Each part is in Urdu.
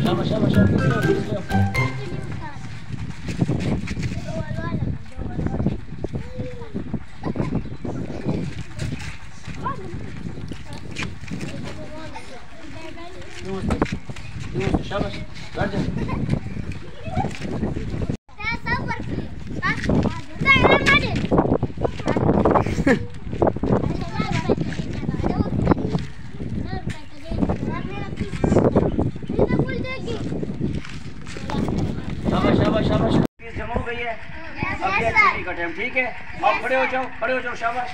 Siapa siapa siapa siapa siapa کھڑے ہو جاؤ کھڑے ہو جاؤ شاباش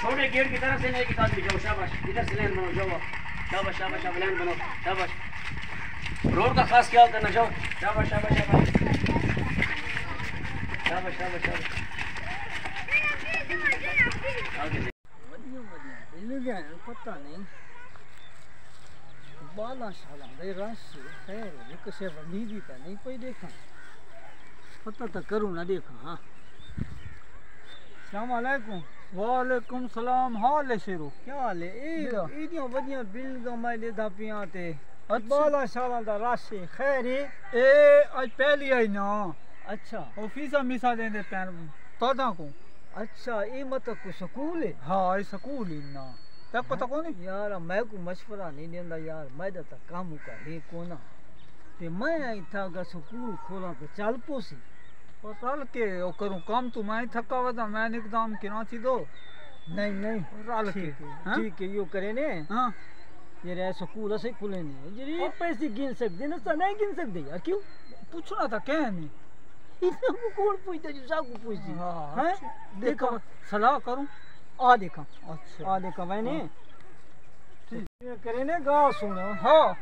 چھوٹے گیٹ کی طرف سے لے کتاب ساتھ جاؤ شاباش ادھر سے لین بناؤ جاؤ شاباش شاباش شاباش لین بناؤ شاباش روڈ کا خاص خیال کرنا جاؤ شاباش شاباش شاباش شاباش شاباش شاباش پتہ نہیں بالا شالا رش خیر نہیں کوئی دیکھا پتہ تو کروں نہ دیکھا ہاں السلام علیکم۔ وعلیکم السلام حال ہے شیرو کیا حال ہے؟ اے ایدیاں ودیاں گمائی لے دا پیاں تے۔ اچھا۔ بالا شالاں دا رش خیر ہے۔ اے اج پہلی آئی نا۔ اچھا۔ او فیسا میسا دیندے پین تاداں کو۔ اچھا اے مت مطلب کو سکول ہے؟ ہاں اے سکول ہے نا۔ تک پتہ ہاں؟ کو نہیں یار میں کو مشورہ نہیں دیندا یار۔ میں دا کام کا ہے کونا تے میں آئی تھا گا سکول کھولا تے چل پوسی۔ رل کے او کروں کام تو میں تھکا ہوا تھا میں اقدام نقدام کراچی دو نہیں نہیں۔ رل کے۔ ٹھیک ہے ہاں؟ یو کرے نے۔ ہاں۔ جرے سکول اسے کھلے نے۔ جی پیسے گن سکدے نا سا نہیں گن سکدے یار کیوں؟ پوچھنا تھا کہ نہیں کون پوچھتا جو سا کو پوچھتی؟ ہاں, ہاں، اچھا۔ دیکھو۔ صلاح کروں۔ آ دیکھا۔ اچھا۔ آ دیکھا میں نے۔ ٹھیک۔ کرے نے گا سنو۔ ہاں۔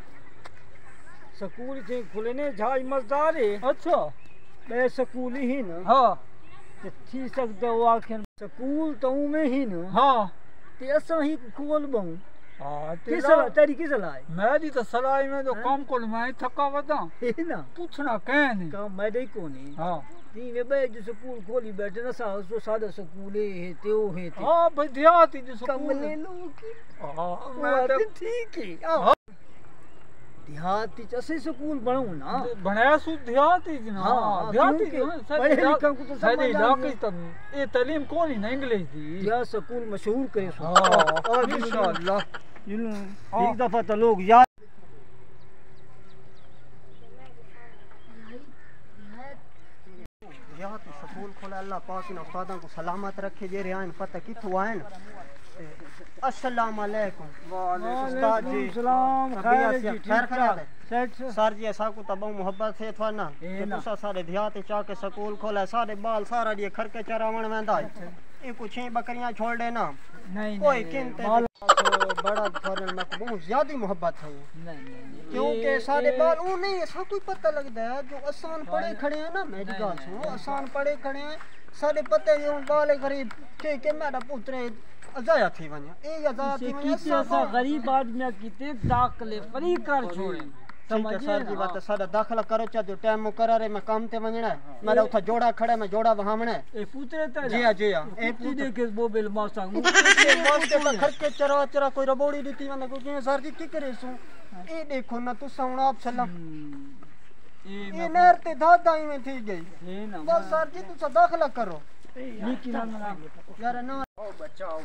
سکول تھے کھلے نے جھائی مزدار ہے۔ اچھا۔ بے سکولی ہی نا۔ ہاں۔ تھی سکتا ہوا کھن سکول تو میں ہی نا۔ ہاں۔ تی اسا ہی کول بہن تیری کی سلائی میں دی تا سلائی میں تو ہاں۔ کام کول میں تھکا ودا۔ پوچھنا کہنے کام میں دی کونی تینے بے جو سکول کھولی بیٹھے نا ساہر سو سادہ سکولے ہی تے ہو ہی تے۔ ہاں بھائی دیا تھی جو سکول کم لے لو۔ کی ہاں میں تا ٹھیک ہی ہاں۔ دیہاتی چ اسی سکول بنوں نا بنایا سو دیہاتی جی نا دیہاتی پڑھے لکھا کو تو سمجھ آ علاقے تک اے تعلیم کون ہی نا انگلش دی یا سکول مشہور کرے سو اور انشاءاللہ جنوں ایک دفعہ تو لوگ یاد دیہات سکول کھولا اللہ پاک ان استاداں کو سلامت رکھے جے رہا ان پتہ کتھوں آئیں السلام علیکم. استاد جی سلام خیر سر جی ایسا کو تبو محبت سے تھا نا؟ تسا سارے دیہات چا کے سکول ہے سارے بال سارا جی کھر کے چراون ویندا ہے۔ اے کچھ ہیں بکریاں چھوڑ دے نا؟ نہیں کوئی کنتے بڑا فرن مقبول زیادی محبت ہے۔ کیونکہ سارے بال اون نہیں ایسا کوئی پتہ لگ دے جو آسان پڑے کھڑے ہیں نا؟ میڈی گال سنو آسان پڑے کھڑے ہیں۔ ساڈے پتے یوں بالے غریب کے کے میرا پتر ازایا تھی ونیا اے ازایا تھی ونیا کیتے اسا غریب آدمی کیتے داخلے فری کر چھوڑے سمجھے سر جی بات داخلہ کرو چا دیو ٹائم مقرر ہے میں کام تے ونجنا ہے میرا اوتھا جوڑا کھڑا ہے میں جوڑا وہامنا ہے اے پوترے تے جی ہاں جی ہاں اے پوترے بو بل تے چرا چرا کوئی ربوڑی سر جی کی کرے سو اے دیکھو نا تو سونا اپ سلام یہ نہر تے دھا دائی میں تھی گئی. بس سر جی تسا داخلہ کرو. نیکی نام یار نہ او بچاؤ.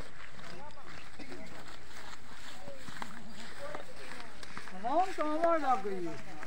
تمام کام لگ رہی ہے.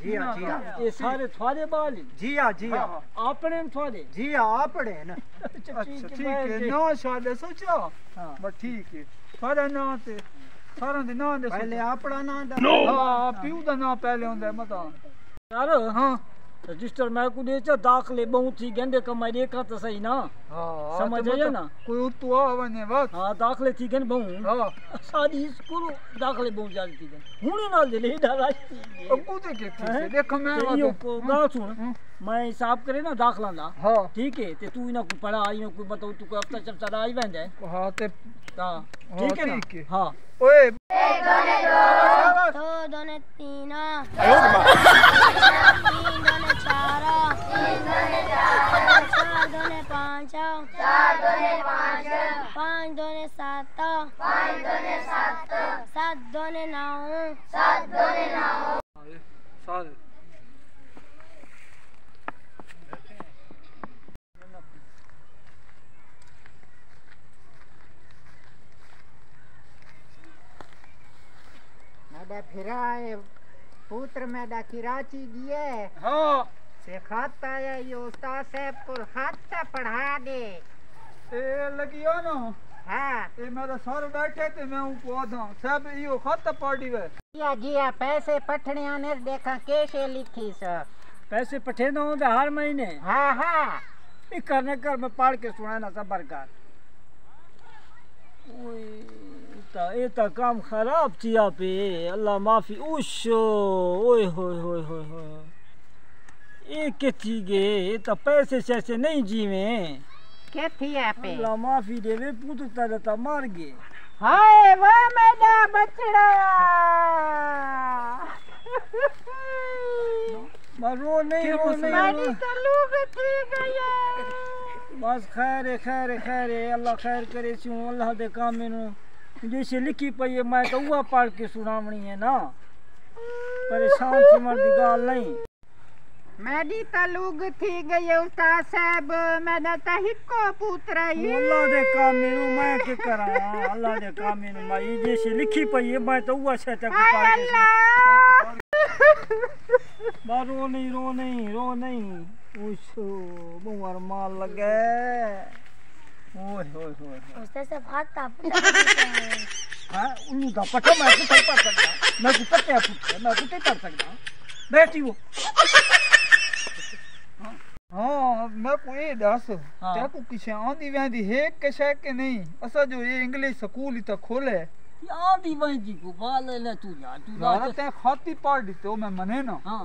جی ہاں جی ہاں۔ یہ سارے تھوڑے بال جی ہاں جی ہاں۔, ہاں،, ہاں۔ اپنے تھوڑے۔ جی ہاں اپنے نا۔ اچھا، ٹھیک ہے نا شادے سوچا ہاں۔ بس ٹھیک ہے۔ سارا نا تے سارا دے نا دے پہلے اپنا نا دا۔ ہاں پیو دا نا پہلے ہوندا ہے متا یار ہاں۔ رجسٹر میں کو دے چا داخلے بہو تھی گندے کمائی دے دیکھا تا صحیح نا سمجھے یا نا کوئی اتو آونے وقت ہاں داخلے تھی گن بہو ہاں ساری اسکول داخلے بہو جال تھی گن ہونے نال دے لے ڈالا ابو تے کے تھی سے دیکھا میں آگا کو گا سون میں حساب کرے نا داخلہ دا ٹھیک ہے تے تو ہی نا کوئی پڑھا آئی نا کوئی بتاؤ تو کوئی کو چپ چمچا آئی بہن ہے ہاں تے ٹھیک ہے نا ہاں اوئے ایک دو نے دو دو نے تینہ پانچ چار دونے پانچا پانچ۔ دونے سات۔ پانچ دونے ساتا سات۔ دونے نو۔ سات دونے نو۔ سارے۔ پھرا ہے پوتر میں دا کراچی گیا ہے ہاں۔ یہ استاد پڑھا دے۔ اے لگیو نو ہاں۔ اے سر بیٹھے تے میں ہوں سب خط پڑھی وے۔ پیسے پٹھڑیاں نے دیکھا لکھی سا۔ پیسے پٹھے ہر مہینے۔ ہاں ہاں۔ کرنے کر میں پڑھ کے سنا نہ صبر کر۔ تا اے تا کام خراب تھیا پہ اللہ معافی۔ اوش اوئے ہوئے ہوئے ہوئے ہوئے۔ ایک گے پیسے نہیں جیویں کتھی ہے اللہ معافی دے وے پوتتا مار گے ہائے وہ بچڑا۔ نہیں رو نہیں بس خیر ہے خیر خیر اللہ خیر کرے اللہ دے کام جیسے لکھی پئی ہے میں تو پڑھ کے سناونی ہے نا۔ پریشان سے مرد گال نہیں۔ ਮੈਡੀ ਤਲੂਗ ਥੀ ਗਏ ਉਸਤਾ ਸਾਹਿਬ ਮੈਂ ਨਾ ਤਾਂ ਇੱਕੋ ਪੁੱਤਰ ਹੀ ਅੱਲਾ ਦੇ ਕੰਮ ਨੂੰ ਮੈਂ ਕੀ ਕਰਾਂ ਅੱਲਾ ਦੇ ਕੰਮ ਨੂੰ ਮੈਂ ਇਹ ਜੇ ਲਿਖੀ ਪਈ ਹੈ ਮੈਂ ਤਾਂ ਉਹ ਅਸ਼ਾ ਤੱਕ ਪਾ ਗਿਆ ਅੱਲਾ ਮਾ ਰੋ ਨਹੀਂ ਰੋ ਨਹੀਂ ਰੋ ਨਹੀਂ ਉਸ ਬੁਵਰ ਮਾਲ ਲੱਗੇ ਓਏ ਹੋਏ ਹੋਏ ਉਸਤੇ ਸੇ ਭਾਗ ਤਾ ਹਾਂ ਉਹਨੂੰ ਦਾ ਪਟਾ ਮੈਂ ਤਾਂ ਪਟਾ ਮੈਂ ਕਿਤੇ ਪੁੱਤ ਮੈਂ ਕਿਤੇ ਕਰ ਸਕਦਾ ਬੈਠੀ ਉਹ ہاں میں کو یہ دس تے کو کسے آندی ویندی ہے کسے کہ نہیں اسا جو یہ انگلش سکول تا کھولے آندی ویندی کو والے لے تو جا تو تے کھاتی پاڑ دیتے او میں منے نا ہاں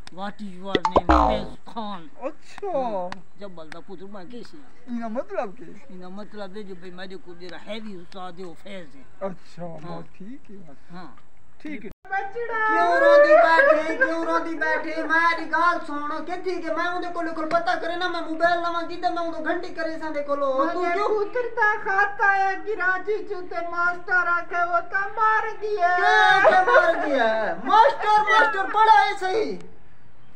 What is your name? Yes, Khan. Achha. Jab balda putr ma kaise? Ina matlab ke? Ina matlab hai jo bhai mere ko de raha heavy ustad ho fez. Achha, bahut theek hai. Haan. Theek hai. Bachda. Kyon rodi baithe? Kyon rodi baithe? Mari gal suno ke thi ke main unde kol kol pata kare na main mobile lawa jide main unde ghanti kare sa de kolo. Tu kyon putr ta khata hai giraji ju te master a ke wo ta mar diya. Ke mar diya? Master master pada hai sahi.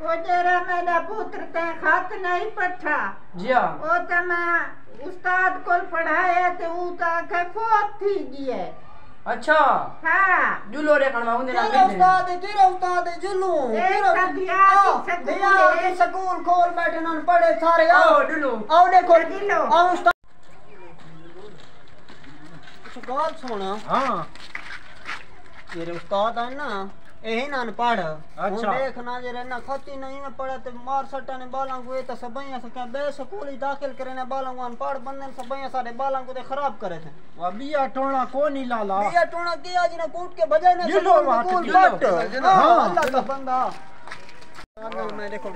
او جیرا میرا پوتر تے خات نہیں پٹھا۔ جیا او تے میں استاد کل پڑھایا تے او تا کہ فوت تھی گئی ہے اچھا۔ ہاں۔ جلو رے کنوا ہوں دینا تیرا استاد ہے تیرا استاد۔ ہے جلو تیرا استاد ہے دیا کی سکول کھول بیٹھنا پڑھے سارے۔ آو جلو۔ آو نے کھول جلو۔ آو استاد۔ کچھ گال سونا ہاں۔ تیرے استاد آئے نا۔ اینا ان پڑھ اچھا دیکھ نا جے رنا کھتی نہیں میں پڑھا تے مار سٹا نے بالاں کو تے سبھی اس کے بے سکول داخل کرے نے بالاں ان پڑھ بندے سبھی سارے بالاں کو تے خراب کرے تے وا بیا ٹونا کونی لالا بیا ٹونا کیا جنا کوٹ کے بجائے نہ سکول کٹ ہاں اللہ کا بندہ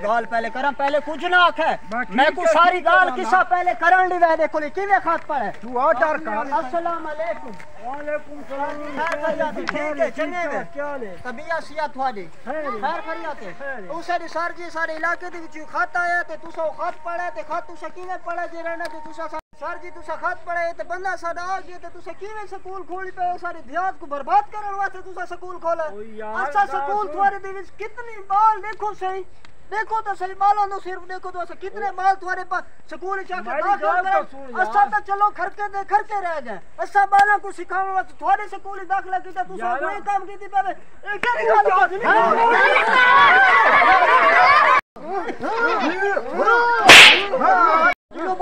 گال پہلے کرم پہلے کچھ نہ آکھ ہے میں کو ساری گال کسا پہلے کرن لی وہ دیکھو لی کیویں خط پر ہے تو آ ڈر کال السلام علیکم وعلیکم السلام ٹھیک ہے چنے میں طبیعہ سیاہ طبیعت سیا تھوڑی خیر خیریت ہے اسے دی جی سارے علاقے دے وچ خط آیا تے خات خط پڑھا تے خط تساں کیویں پڑھا جے رہنا تے سا سر جی تسا خط پڑھے تے بندہ ساڈا آ گیا جی تے تسا کیویں سکول کھولی پے ساری دیات کو برباد کرن واسطے تسا سکول کھولا او یار اچھا سکول تھوڑے دے وچ کتنی بال دیکھو سہی۔ دیکھو تے صحیح مالو نو صرف دیکھو تو اسا کتنے مال تھوڑے پاس سکول چا کے نہ کر اسا تے چلو خرچے دے خرچے رہ گئے۔ اسا بالا کو سکھاون واسطے تھوڑے سکول داخلہ کیتا تو سا کوئی کام کیتی پے اے کیا بات ہے؟ ہاں۔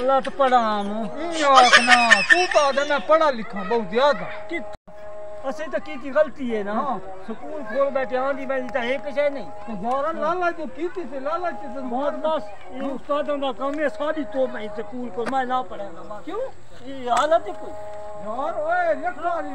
لٹ پڑھاں نیاک نا تو تا دے میں پڑھا لکھاں بہت زیادہ۔ اسے تا کی کی غلطی ہے نا؟ ہاں۔ سکول کھول بیٹھے ہاں دی میں جی تا ایک شے نہیں۔ تو یار لالا جو کیتی سے لالا کی سے بہت بس استاداں دا کام ہے ساری تو میں سکول کو میں نہ پڑھاں کیوں؟ یہ حالت ہے کوئی۔ یار اوئے لکھاری